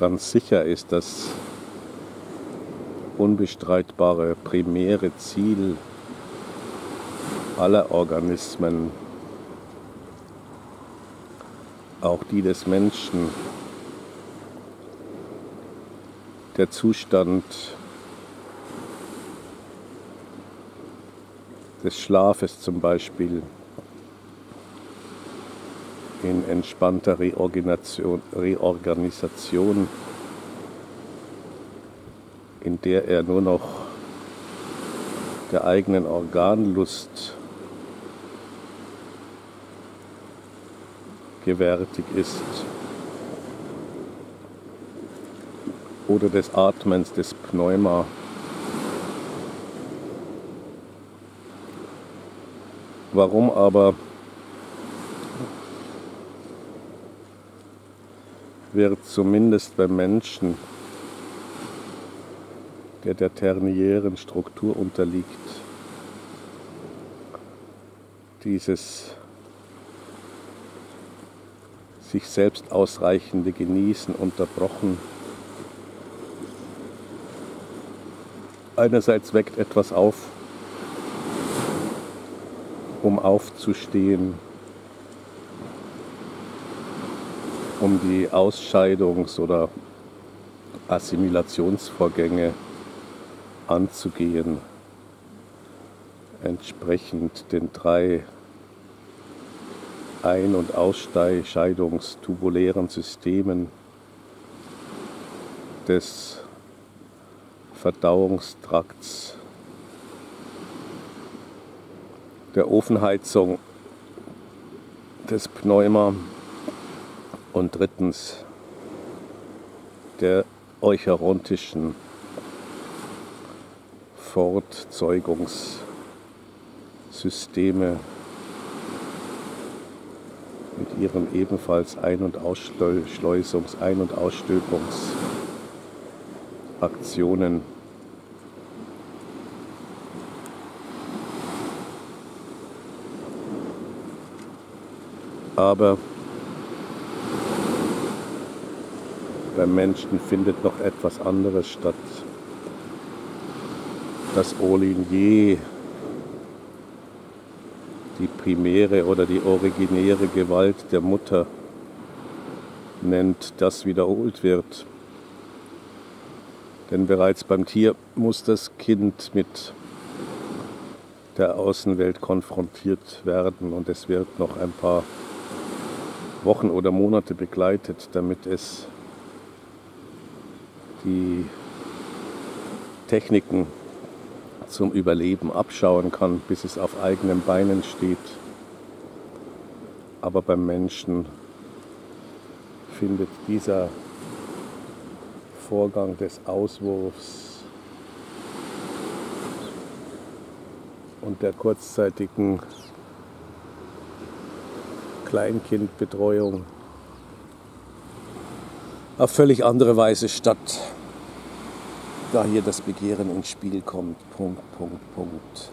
ganz sicher ist das unbestreitbare primäre Ziel aller Organismen, auch die des Menschen, der Zustand des Schlafes zum Beispiel in entspannter Reorganisation, Reorganisation, in der er nur noch der eigenen Organlust gewärtig ist oder des Atmens, des Pneuma. Warum aber wird zumindest beim Menschen, der der terniären Struktur unterliegt, dieses sich selbst ausreichende Genießen unterbrochen. Einerseits weckt etwas auf, um aufzustehen, um die Ausscheidungs- oder Assimilationsvorgänge anzugehen, entsprechend den drei Ein- und Ausscheidungstubulären Systemen des Verdauungstrakts, der Ofenheizung, des Pneuma und drittens der eucharontischen Fortzeugungssysteme mit ihren ebenfalls Ein- und Ausschleusungs-, Ein- und Ausstülpungsaktionen. Aber beim Menschen findet noch etwas anderes statt. Das Olinier, die primäre oder die originäre Gewalt der Mutter nennt, das wiederholt wird. Denn bereits beim Tier muss das Kind mit der Außenwelt konfrontiert werden und es wird noch ein paar Wochen oder Monate begleitet, damit es die Techniken zum Überleben abschauen kann, bis es auf eigenen Beinen steht. Aber beim Menschen findet dieser Vorgang des Auswurfs und der kurzzeitigen Kleinkindbetreuung auf völlig andere Weise statt, da hier das Begehren ins Spiel kommt. Punkt, Punkt, Punkt.